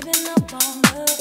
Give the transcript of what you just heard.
giving up on love.